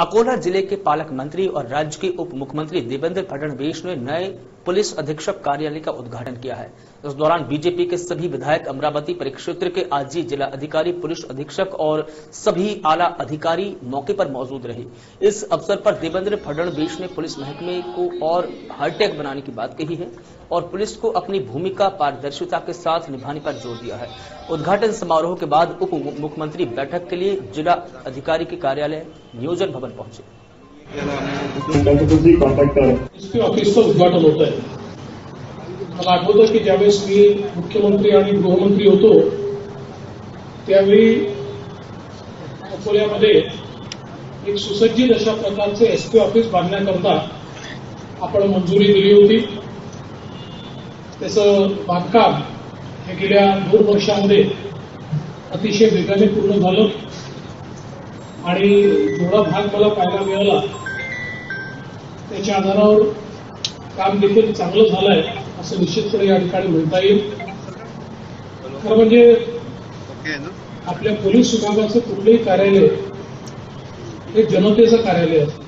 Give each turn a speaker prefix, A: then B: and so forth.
A: अकोला जिले के पालक मंत्री और राज्य के उप मुख्यमंत्री देवेंद्र फडणवीस ने नए पुलिस अधीक्षक कार्यालय का उद्घाटन किया है। इस दौरान बीजेपी के सभी विधायक, अमरावती परिक्षेत्र के आजी जिला अधिकारी, पुलिस अधीक्षक और सभी आला अधिकारी मौके पर मौजूद रहे। इस अवसर पर देवेंद्र फडणवीस ने पुलिस महकमे को और हाईटेक बनाने की बात कही है और पुलिस को अपनी भूमिका, पारदर्शिता के साथ निभाने पर ज़ोर दिया है। उद्घाटन समारोह के बाद उप मुख्यमंत्री बैठक के लिए जिला अधिकारी के कार्यालय, नियोजन भवन पहुँचे।
B: एसपी उद्घाटन होत आहे मला आठवतं की ज्यावेळेस मी मुख्यमंत्री आणि गृहमंत्री होतो त्यावेळी अकोल्यामध्ये एक सुसज्जित अशा प्रकारचे एसपी ऑफिस बांधण्याकरता आपण मंजुरी दिली होती. त्याचं बांधकाम हे गेल्या दोन वर्षामध्ये अतिशय वेगाने पूर्ण झालं. आणि जेवढा भाग मला पाहायला मिळाला त्याच्या आधारावर काम देखील चांगलं झालंय असं निश्चितपणे या ठिकाणी म्हणता येईल. खरं म्हणजे आपल्या पोलीस विभागाचं कुठलंही कार्यालय हे जनतेचं कार्यालय असतं.